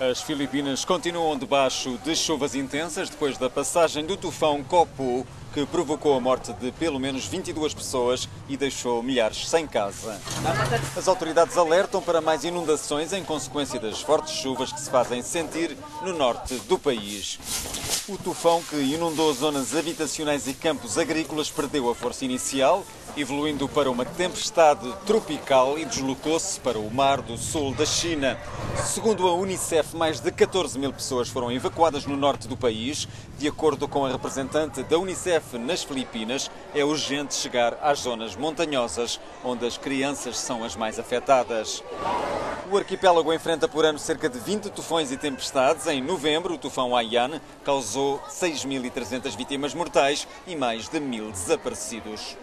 As Filipinas continuam debaixo de chuvas intensas depois da passagem do tufão Copu, que provocou a morte de pelo menos 22 pessoas e deixou milhares sem casa. As autoridades alertam para mais inundações em consequência das fortes chuvas que se fazem sentir no norte do país. O tufão que inundou zonas habitacionais e campos agrícolas perdeu a força inicial, evoluindo para uma tempestade tropical e deslocou-se para o mar do sul da China. Segundo a Unicef, mais de 14 mil pessoas foram evacuadas no norte do país. De acordo com a representante da Unicef nas Filipinas, é urgente chegar às zonas montanhosas, onde as crianças são as mais afetadas. O arquipélago enfrenta por ano cerca de 20 tufões e tempestades. Em novembro, o tufão Haiyan causou 6.300 vítimas mortais e mais de mil desaparecidos.